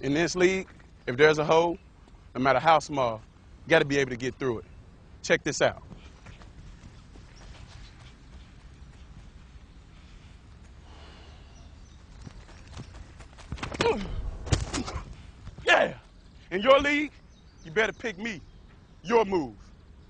In this league, if there's a hole, no matter how small, you got to be able to get through it. Check this out. Yeah. In your league, you better pick me. Your move.